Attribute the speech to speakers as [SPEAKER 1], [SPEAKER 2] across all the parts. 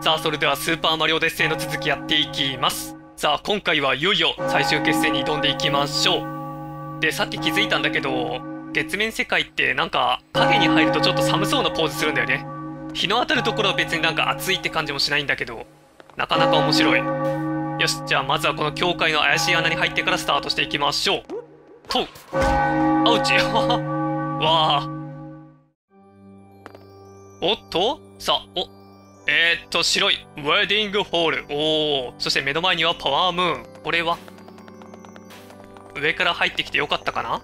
[SPEAKER 1] さあそれではスーパーマリオデッセイの続きやっていきます。さあ今回はいよいよ最終決戦に挑んでいきましょう。でさっき気づいたんだけど月面世界ってなんか影に入るとちょっと寒そうなポーズするんだよね。日の当たるところは別になんか暑いって感じもしないんだけどなかなか面白い。よしじゃあまずはこの教会の怪しい穴に入ってからスタートしていきましょう。とう。あうちわあ。おっと？さあおえー、っと白い。ウェディングホー。ルおおそして目の前にはパワームーンこれは？上から入ってきてよかったかな？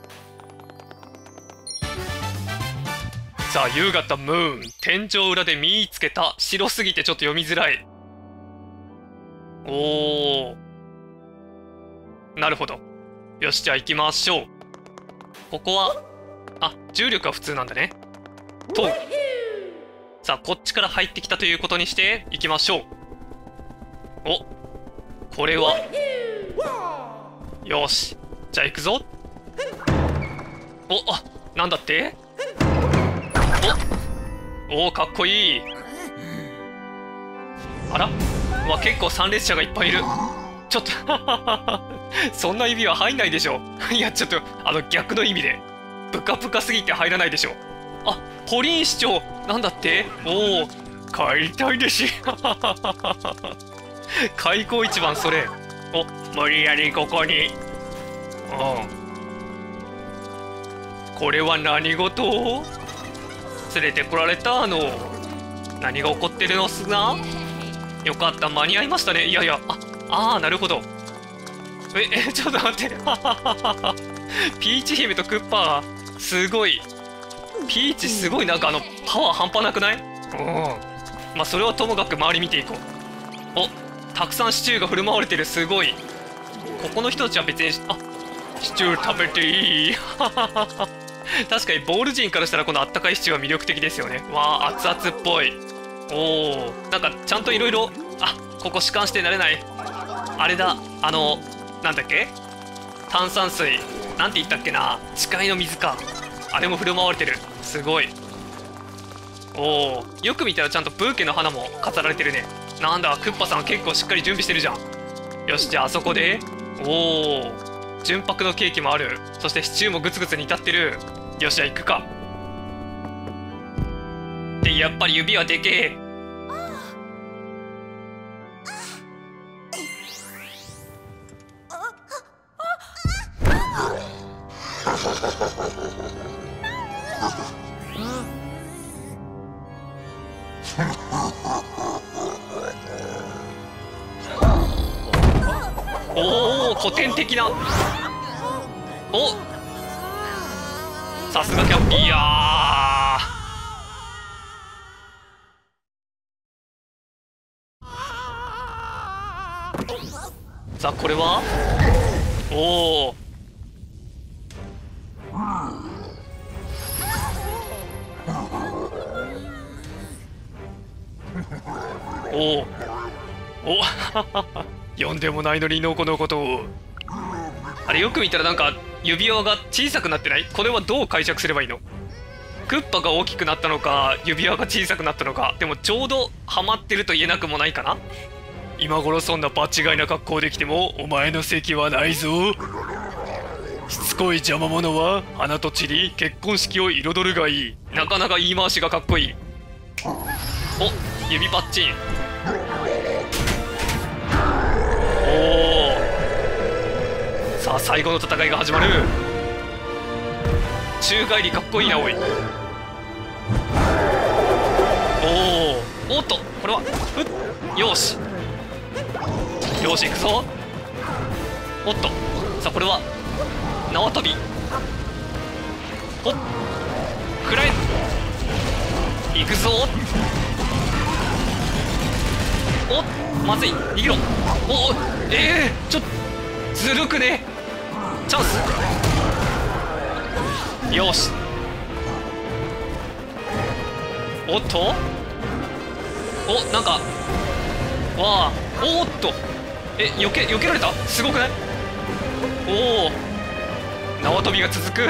[SPEAKER 1] さあ夕方ムーン天井裏で見つけた。白すぎてちょっと読みづらい。おおなるほど。よしじゃあ行きましょう。ここは？あ重力は普通なんだね。とさあこっちから入ってきたということにして行きましょう。おこれは。よし。じゃあ行くぞ。おあなんだって？おおかっこいい。あら？わ結構参列者がいっぱいいる。ちょっと そんな指は入んないでしょいやちょっとあの逆の意味で。ブカブカすぎて入らないでしょあポリン市長。なんだって？おお帰りたいです 開口一番それ。お無理やりここに。うん。これは何事？連れてこられたの？何が起こってるのすなよかった間に合いましたね。いやいやああーなるほど。ええちょっと待って。ピーチ姫とクッパーすごい。ピーチすごいなんかあのパワー半端なくない？うん。まあそれはともかく周り見ていこう。おたくさんシチューが振る舞われてる。すごい。ここの人たちは別にあシチュー食べていい。確かにボール人からしたらこのあったかいシチューは魅力的ですよね。わあ熱々っぽい。おー。なんかちゃんといろいろあここ弛緩してなれない。あれだ。あのなんだっけ？炭酸水。なんて言ったっけな？誓いの水かあれも振る舞われてる。すごい。おおよく見たらちゃんとブーケの花も飾られてるね。なんだクッパさん結構しっかり準備してるじゃん。よしじゃああそこで。おお純白のケーキもある。そしてシチューもグツグツ煮立ってる。よしじゃあ行くか。でやっぱり指はでけえ。おおお読んでもないのにのこのことを。あれよく見たらなんか指輪が小さくなってない？これはどう解釈すればいいの？クッパが大きくなったのか指輪が小さくなったのか。でもちょうどハマってると言えなくもないかな？今頃そんな場違いな格好できてもお前の席はないぞ。しつこい邪魔者は花と散り結婚式を彩るがいい。なかなか言い回しがかっこいい。お指パッチン。おおさあ最後の戦いが始まる。宙返りかっこいいなおい。おおおっとこれはふっよし。よし行くぞ。おっとさあこれは縄跳び。ほっくらえ。行くぞ。まずい。逃げろ。おおええ。ー、ちょっとずるくね。チャンス。よし。おっと？おなんかわあおっと。え避け避けられた？すごくない？おお縄跳びが続く。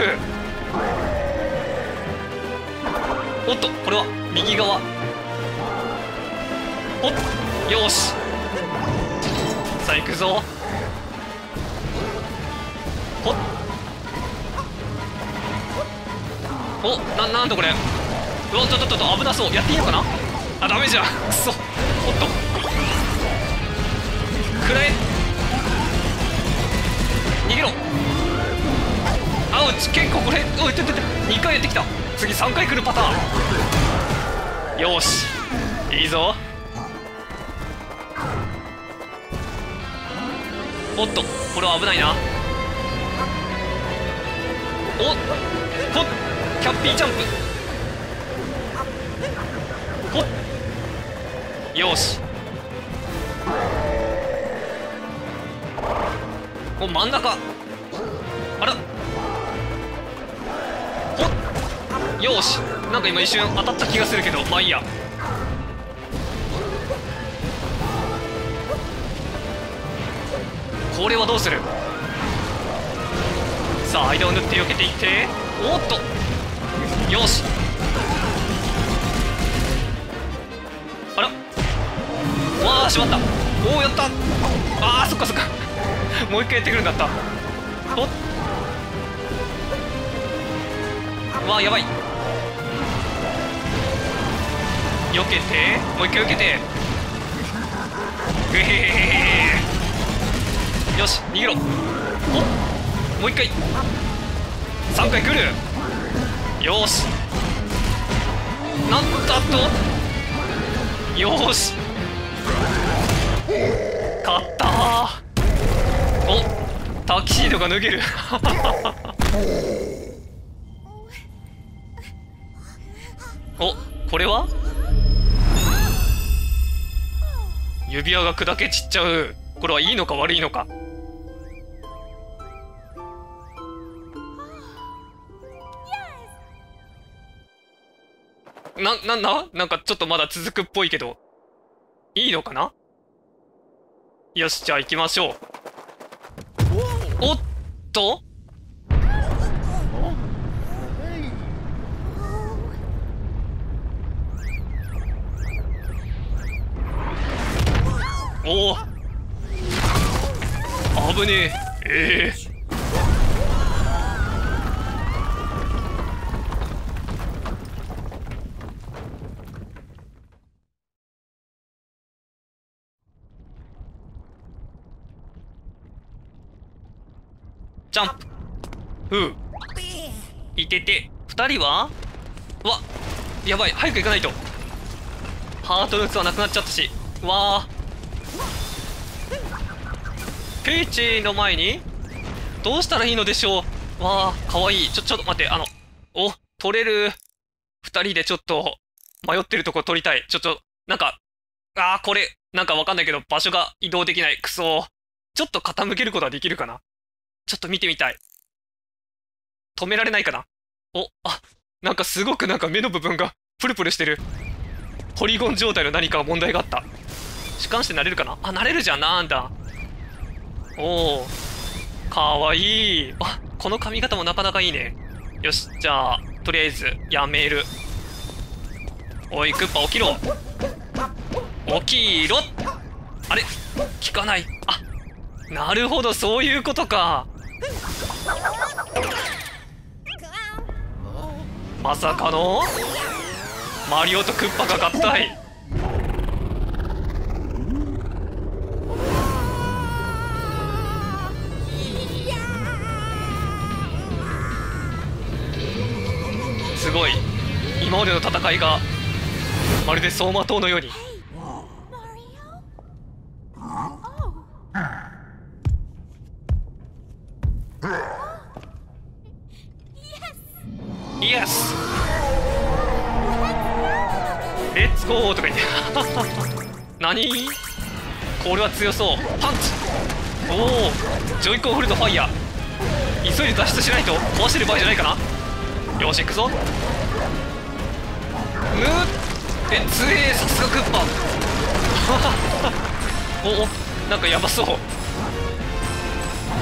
[SPEAKER 1] おっとこれは右側。おっよし。さあ行くぞ。ほっ。おななんだこれ。うわちょっとちょっと危なそう。やっていいのかな。あダメじゃん。くそ。おっと。くらえ。逃げろ。あうち結構これ。おいててて2回やってきた。次3回来るパターン。よし。いいぞ。おっとこれは危ないな。おっほっキャッピージャンプ。ほっ。よし。お真ん中あら。ほっ。よし。なんか今一瞬当たった気がするけどまあいいや。これはどうする？さあ間を縫って避けていって。おっと。よし。あら。わあしまった。おおやった。あーそっかそっか。もう一回やってくるんだった。おっ。わあやばい。避けて。もう一回避けて。ぐへへへへ。よし逃げろ。おもう一回。3回来る。よし。なんだと？よし。勝った。おタキシードが脱げる。おこれは？指輪が砕け散っちゃう。これはいいのか悪いのか。な、な、ななんかちょっとまだ続くっぽいけど。いいのかな？よし、じゃあ行きましょう。おっと？おお危ねえ。ええ。ジャンプふう。いてて。2人は？うわ。やばい。早く行かないと。ハートの器なくなっちゃったし。わあ。ペイチの前に？どうしたらいいのでしょう？わあかわいい。ちょちょっと待って。あのお取れる。2人でちょっと迷ってるとこ取りたい。ちょちょなんかあーこれ。なんかわかんないけど場所が移動できない。クソちょっと傾けることはできるかな？ちょっと見てみたい。止められないかな？お、あ、なんかすごくなんか目の部分がプルプルしてる。ポリゴン状態の何か問題があった。主観してなれるかな？あ、なれるじゃん、なんだ。おおかわいい。あ、この髪型もなかなかいいね。よし、じゃあ、とりあえず、やめる。おい、クッパ起きろ。起きろあれ？聞かない。あ、なるほど、そういうことか。まさかの？マリオとクッパが合体。すごい。今までの戦いがまるで走馬灯のように。レッツゴーとか言って。何？これは強そう。パンチ。おおジョイコン振るとファイヤー急いで脱出しないと壊してる場合じゃないかな。よし行くぞ。ぬえ強えさすがクッパ おおなんかやばそう。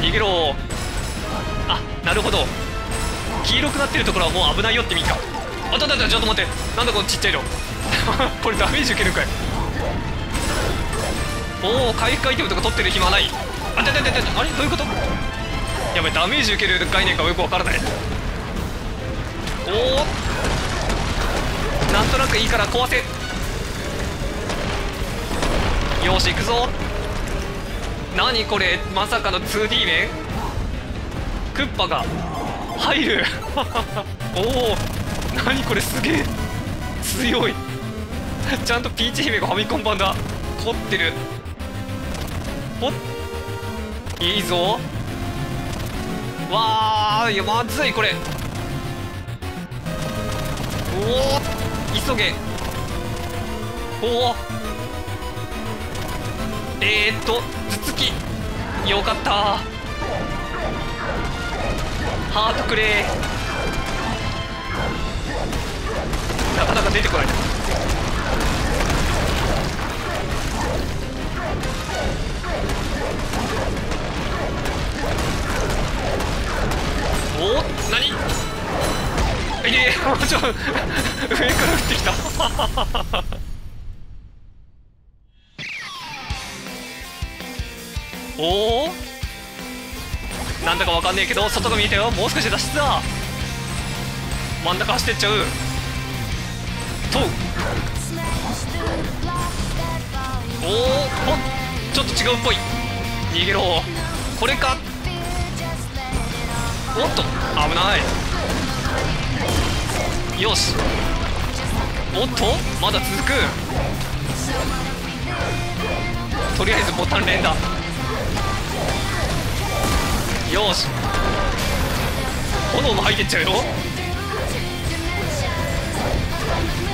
[SPEAKER 1] 逃げろ。あなるほど。黄色くなってるところはもう危ないよってみかあったたたちょっと待って。なんだこのちっちゃいの。これダメージ受けるかい。おお回復アイテムとか取ってる暇ない。あててててあれどういうこと？やばいダメージ受ける概念がよくわからない。おおなんとなくいいから壊せ。よし行くぞ。何これまさかの 2D 面クッパが入る。おお何これすげえ。強い。ちゃんとピーチ姫がファミコン版だ。凝ってる。ほっ。いいぞ。わーいやまずいこれ。おお急げ。おおえー、っと頭突き。よかった。ハートくれなかなか出てこないお何？いえ ちょ 上から降ってきた。おおなんだかわかんねえけど外が見えたよ。もう少し脱出だ。真ん中走ってっちゃう。とおおちょっと違うっぽい。逃げろ。これか？おっと危ない。よし。おっと？まだ続く。とりあえずボタン連打。よし。炎も入ってっちゃうよ。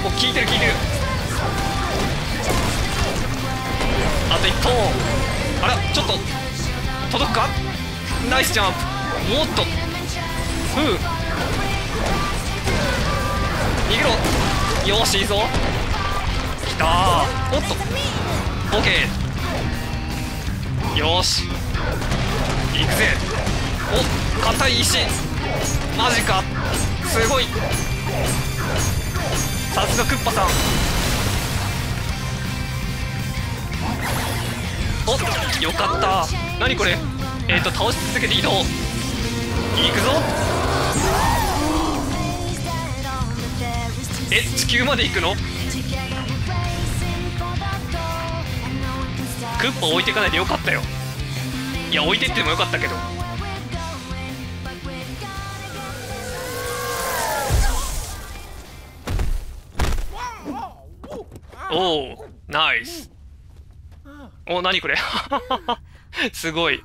[SPEAKER 1] お効いてる効いてる。あと1投。あらちょっと。届くか？ナイスジャンプ。もっと。ふう逃げろよし。いいぞきたおっとオッケーよし行くぜおっ硬い石マジかすごいさすがクッパさんおっよかった何これえっ、ー、と倒し続けて移動行くぞ。え地球まで行くの？クッパ置いてかないでよかったよ。いや置いてってもよかったけど。おおナイス。お何これ？すごい。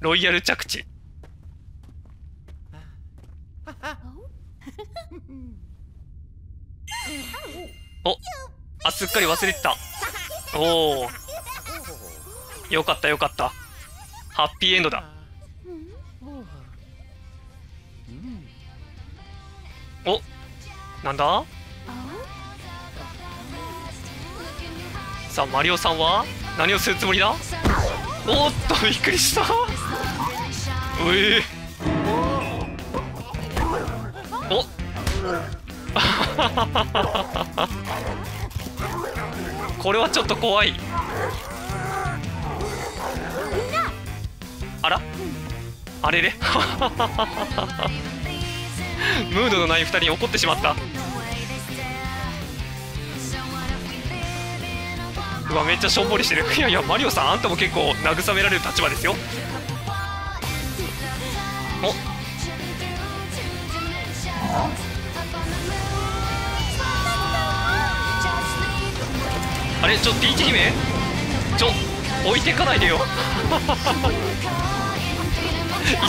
[SPEAKER 1] ロイヤル着地。おあすっかり忘れてた。おおよかったよかった。ハッピーエンドだ。おなんだ？さあマリオさんは？何をするつもりだ？おっとびっくりした。うえおこれはちょっと怖い。あら？あれれ？ムードのない2人に怒ってしまった。うわめっちゃしょんぼりしてる。いやいやマリオさんあんたも結構慰められる立場ですよ。お。あれちょピーチ姫ちょ置いてかないでよ。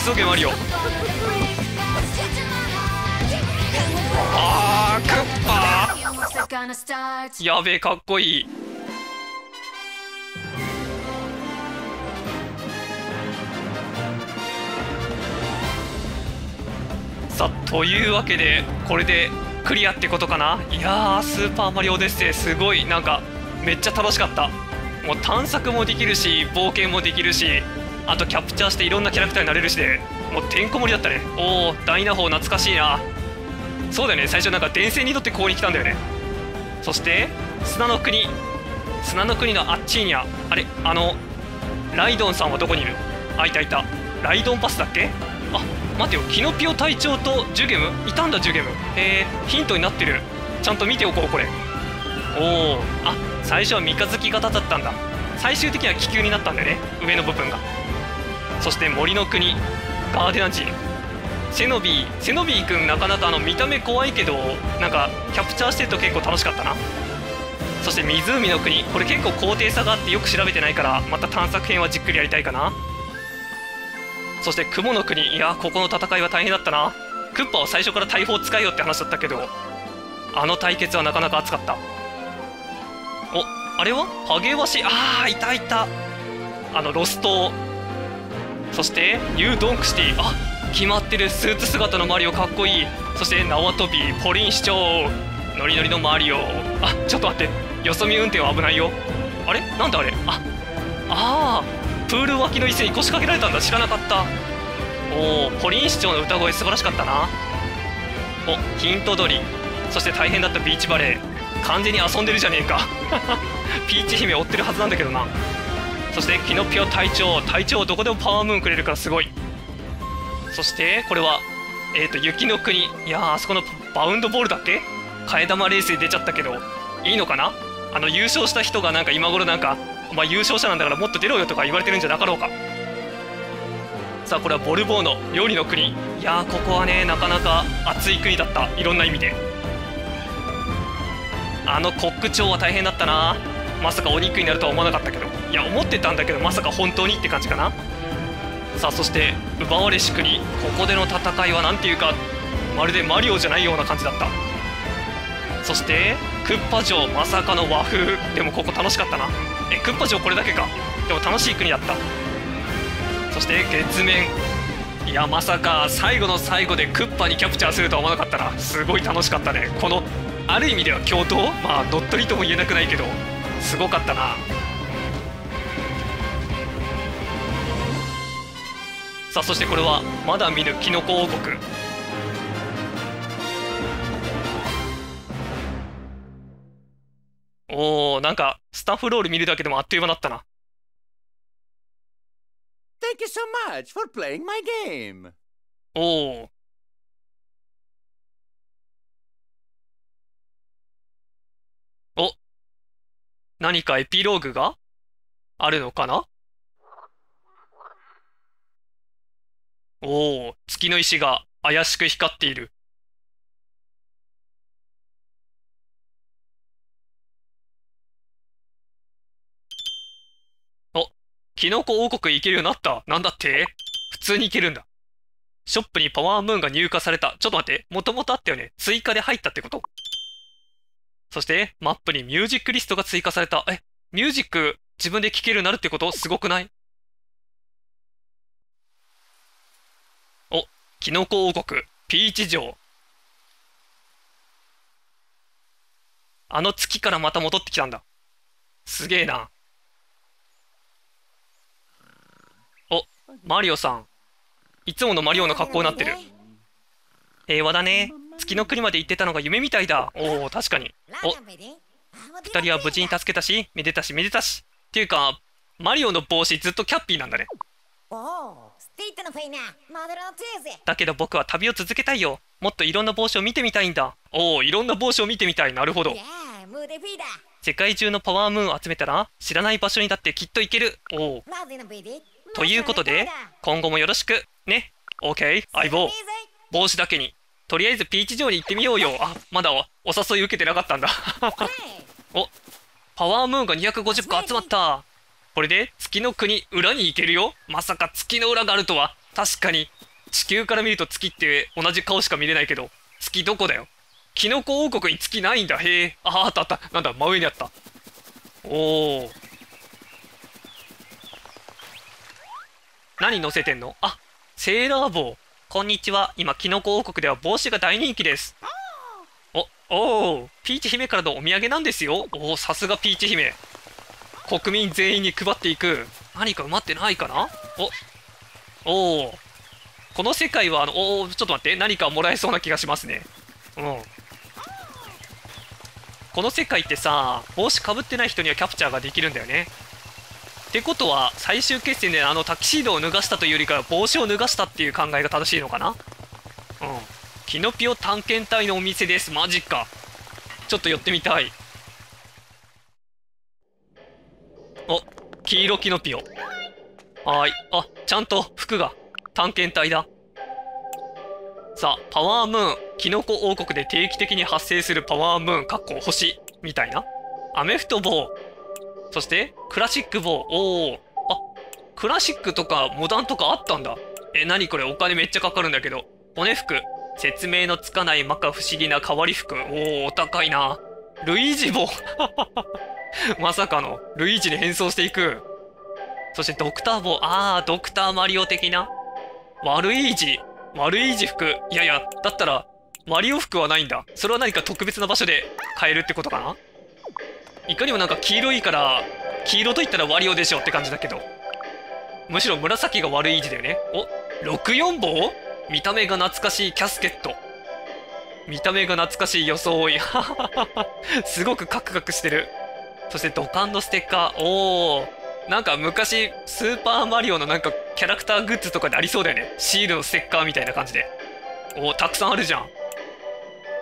[SPEAKER 1] 急げマリオ。あークッパー。やべえかっこいい。さあというわけでこれでクリアってことかな？いやースーパーマリオオデッセイすごい。なんかめっちゃ楽しかった。もう探索もできるし冒険もできるしあとキャプチャーしていろんなキャラクターになれるしでもうてんこ盛りだったね。おお大ナホー懐かしいな。そうだよね。最初なんか電線に乗ってここに来たんだよね。そして砂の国。砂の国のあっちにゃあれあのライドンさんはどこにいる？あいたいた。ライドンパスだっけ？あ待てよ。キノピオ隊長とジュゲム？いたんだジュゲム。へえヒントになってる。ちゃんと見ておこうこれ。おおあ最初は三日月型だったんだ。最終的には気球になったんだよね。上の部分が。そして森の国ガーデナ人セノビー。セノビーくんなかなかあの見た目怖いけどなんかキャプチャーしてると結構楽しかったな。そして湖の国。これ結構高低差があってよく調べてないからまた探索編はじっくりやりたいかな。そして雲の国。いやここの戦いは大変だったな。クッパは最初から大砲使えよって話だったけどあの対決はなかなか熱かった。おあれは？ハゲワシ？ああいたいた。あのロスト。そしてニュードンクシティ。あ決まってる。スーツ姿のマリオ。かっこいい。そして縄跳び。ポリン市長。ノリノリのマリオ。あちょっと待って。よそ見運転は危ないよ。あれ？なんだあれ？ああー。プール脇の椅子に腰掛けられたんだ。知らなかった。おおポリン市長の歌声素晴らしかったな。おヒント取り。そして大変だったビーチバレー。完全に遊んでるじゃねえか。ピーチ姫追ってるはずなんだけどな。そしてキノピオ隊長。隊長どこでもパワームーンくれるからすごい。そしてこれはえっ、ー、と雪の国。いやーあそこのバウンドボールだっけ？替え玉レースに出ちゃったけど。いいのかな？あの優勝した人がなんか今頃なんかお前優勝者なんだからもっと出ろよとか言われてるんじゃなかろうか。さあこれはボルボーノ料理の国。いやーここはねなかなか熱い国だった。いろんな意味で。あのコック長は大変だったな。まさかお肉になるとは思わなかったけど。いや思ってたんだけどまさか本当にって感じかな。さあそして奪われし国ここでの戦いは何ていうかまるでマリオじゃないような感じだった。そしてクッパ城まさかの和風。でもここ楽しかったな。えクッパ城これだけか。でも楽しい国だった。そして月面。いやまさか最後の最後でクッパにキャプチャーするとは思わなかったな。すごい楽しかったね。このある意味では共闘？まあ乗っ取りとも言えなくないけど。すごかったな。さあそしてこれはまだ見ぬキノコ王国。おおなんかスタッフロール見るだけでもあっという間だったな。
[SPEAKER 2] Thank you so much for playing my game.
[SPEAKER 1] おおお何かエピローグがあるのかな？おお月の石が怪しく光っているキノコ王国行けるようになったなんだって？普通に行けるんだ。ショップにパワームーンが入荷された。ちょっと待って。もともとあったよね。追加で入ったってこと？そして、マップにミュージックリストが追加された。え、ミュージック自分で聴けるようになるってこと？すごくない？お、キノコ王国、ピーチ城。あの月からまた戻ってきたんだ。すげえな。おマリオさん。いつものマリオの格好になってる。平和だね。月の国まで行ってたのが夢みたいだ。おお、確かに。お、二人は無事に助けたし、めでたしめでたし。っていうか、マリオの帽子ずっとキャッピーなんだね。だけど僕は旅を続けたいよ。もっといろんな帽子を見てみたいんだ。おお、いろんな帽子を見てみたい。なるほど。世界中のパワームーンを集めたら、知らない場所にだってきっと行ける。おお。ということで、今後もよろしく。ね。OK、相棒。帽子だけに。とりあえずピーチ城に行ってみようよ。あ、まだお誘い受けてなかったんだ。お、パワームーンが250個集まった。これで月の国裏に行けるよ。まさか月の裏があるとは。確かに。地球から見ると月って同じ顔しか見れないけど、月どこだよ。キノコ王国に月ないんだ。へえ。あ、あったあった。なんだ、真上にあった。おー。何乗せてんの？あ、セーラー帽。こんにちは。今、キノコ王国では帽子が大人気です。お、おお、ピーチ姫からのお土産なんですよ。おお、さすがピーチ姫。国民全員に配っていく。何か埋まってないかな？お、おお。この世界は、あの、おお、ちょっと待って。何かもらえそうな気がしますね。うん。この世界ってさ帽子かぶってない人にはキャプチャーができるんだよねってことは最終決戦であのタキシードを脱がしたというよりかは帽子を脱がしたっていう考えが正しいのかな？うん。キノピオ探検隊のお店ですマジか。ちょっと寄ってみたい。お黄色キノピオ。はーい。あちゃんと服が探検隊だ。さあパワームーンキノコ王国で定期的に発生するパワームーンかっこ星みたいな。アメフトボーそしてクラシックボーおおあクラシックとかモダンとかあったんだ。え何これ？お金めっちゃかかるんだけど。骨服。説明のつかない摩訶不思議な変わり服。おおお高いな。ルイージボまさかのルイージに変装していく。そしてドクターボーあードクターマリオ的な。ワルイージワルイージ服。いやいやだったらマリオ服はないんだ。それは何か特別な場所で買えるってことかな？いかにもなんか黄色いから黄色と言ったらワリオでしょって感じだけど。むしろ紫が悪い字だよね。お64棒？見た目が懐かしいキャスケット。見た目が懐かしい装い。すごくカクカクしてる。そして土管のステッカー。おおなんか昔スーパーマリオのなんかキャラクターグッズとかでありそうだよね。シールのステッカーみたいな感じで。おたくさんあるじゃん。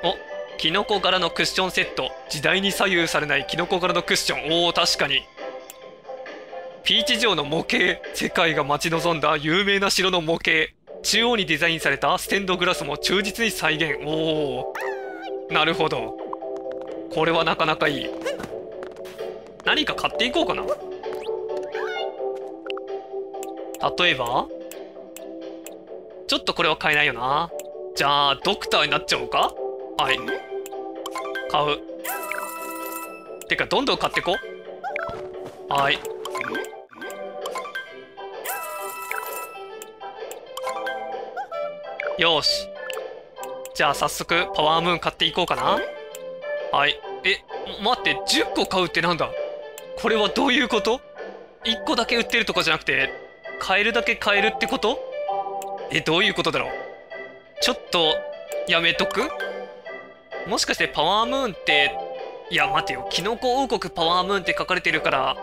[SPEAKER 1] おキノコ柄のクッションセット。時代に左右されないキノコ柄のクッション。おお確かに。ピーチ城の模型。世界が待ち望んだ有名な城の模型。中央にデザインされたステンドグラスも忠実に再現。おおなるほど。これはなかなかいい。何か買っていこうかな。例えば？ちょっとこれは買えないよな。じゃあドクターになっちゃおうか？はい。買う。てかどんどん買ってこはい。よし。じゃあ早速パワームーン買っていこうかな。はい。え待って10個買うってなんだ？これはどういうこと？1個だけ売ってるとかじゃなくて買えるだけ買えるってこと？えどういうことだろう？ちょっとやめとく？もしかしてパワームーンっていや待てよ。キノコ王国パワームーンって書かれてるから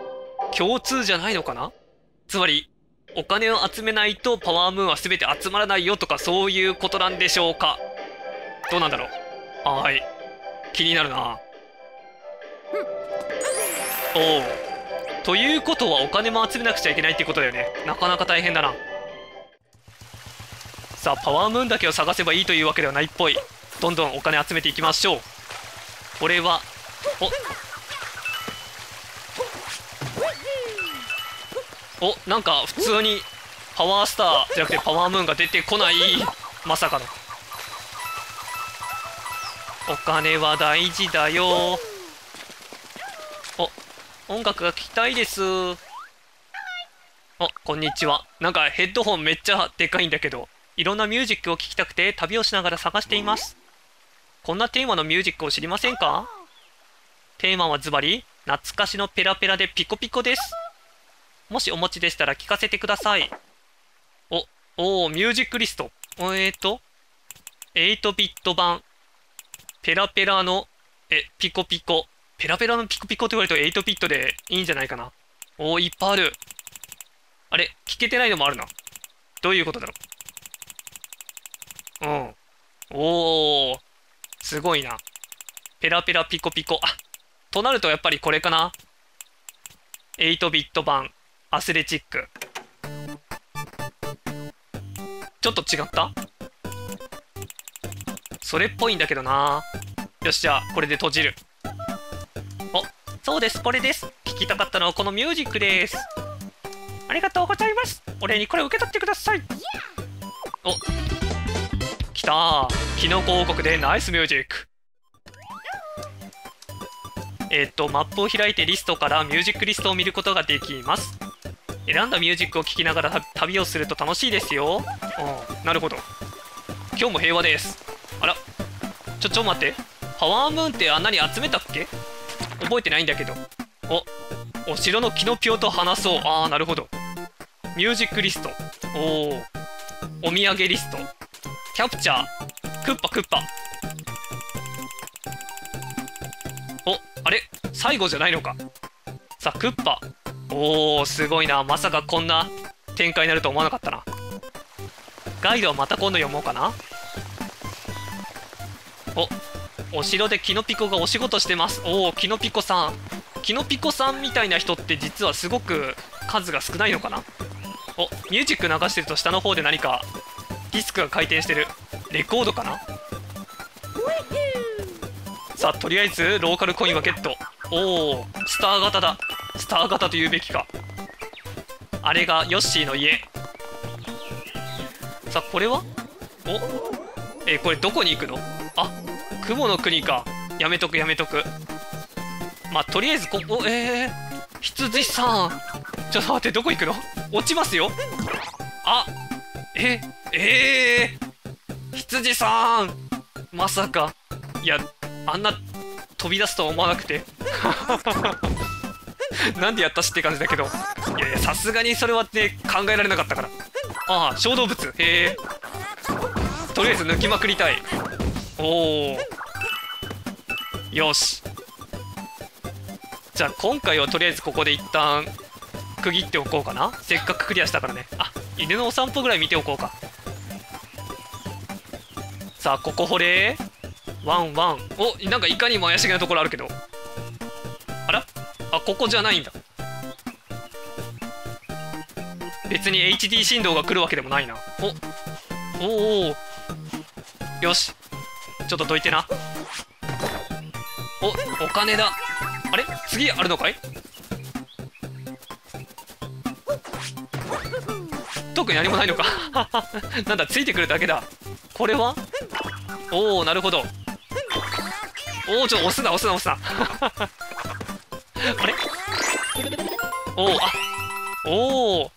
[SPEAKER 1] 共通じゃないのかな？つまりお金を集めないとパワームーンは全て集まらないよとかそういうことなんでしょうか？どうなんだろう？はい。気になるな。おおということはお金も集めなくちゃいけないってことだよね。なかなか大変だな。さあパワームーンだけを探せばいいというわけではないっぽい。どんどんお金集めていきましょう。これはお。おなんか普通にパワースターじゃなくてパワームーンが出てこない。まさかの。お金は大事だよ。お音楽が聞きたいです。おこんにちは。なんかヘッドホンめっちゃでかいんだけどいろんなミュージックを聴きたくて旅をしながら探しています。こんなテーマのミュージックを知りませんか？テーマはズバリ懐かしのペラペラでピコピコです。もしお持ちでしたら聞かせてください。おおーミュージックリスト。えーと8ビット版ペラペラのえピコピコ。ペラペラのピコピコって言われると8ビットでいいんじゃないかな。おーいっぱいある。あれ聞けてないのもあるな。どういうことだろう。うん。おー。すごいな。ペラペラピコピコ。あとなるとやっぱりこれかな。8ビット版アスレチック。ちょっと違った？それっぽいんだけどな。よしじゃあこれで閉じる。おそうです。これです。聞きたかったのはこのミュージックです。ありがとうございます。お礼にこれ受け取ってください。おきた。キノコ王国でナイスミュージック。えっ、とマップを開いてリストからミュージックリストを見ることができます。選んだミュージックを聴きながら旅をすると楽しいですよ。うんなるほど。今日も平和です。あら。ちょちょ待って。パワームーンってあんなに集めたっけ？覚えてないんだけど。おお城のキノピオと話そう。ああなるほど。ミュージックリスト。おおお土産リスト。キャプチャー。クッパクッパ。おあれ？最後じゃないのか。さあクッパ。おーすごいな。まさかこんな展開になると思わなかったな。ガイドはまた今度読もうかな。おお城でキノピコがお仕事してます。おおキノピコさん。キノピコさんみたいな人って実はすごく数が少ないのかな。おミュージック流してると下の方で何かディスクが回転してる。レコードかな？さあとりあえずローカルコインはゲット。おおスター型だ。スター型と言うべきか。あれがヨッシーの家。さあこれは？お？えこれどこに行くの？あ雲の国か。やめとくやめとく。まあとりあえずここえー、羊さん。ちょっと待ってどこ行くの？落ちますよ。あえええー、羊さんまさか。いやあんな飛び出すとは思わなくて。なんでやったしって感じだけど。いやいやさすがにそれはね考えられなかったから。ああ小動物。へえ。とりあえず抜きまくりたい。おおよし。じゃあ今回はとりあえずここで一旦区切っておこうかな。せっかくクリアしたからね。あ犬のお散歩ぐらい見ておこうか。さあここ掘れ。ワンワン。おなんかいかにも怪しげなところあるけど。あら？あここじゃないんだ。別に HD 振動が来るわけでもないな。おおおよし。ちょっとどいてな。おお金だ。あれ？次あるのかい？特に何もないのか。なんだついてくるだけだ。これは？おおなるほど。おおちょっと押すな押すな押すな。あれ？おおあおお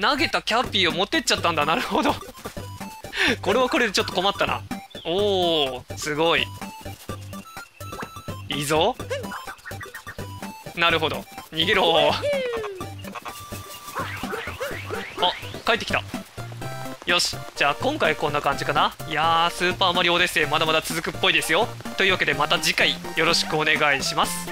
[SPEAKER 1] 投げたキャッピーを持ってっちゃったんだ。なるほど。これはこれでちょっと困ったな。おおすごい。いいぞ。なるほど。逃げろ。あ帰ってきた。よしじゃあ今回こんな感じかな。いやースーパーマリオオデッセイまだまだ続くっぽいですよ。というわけでまた次回よろしくお願いします。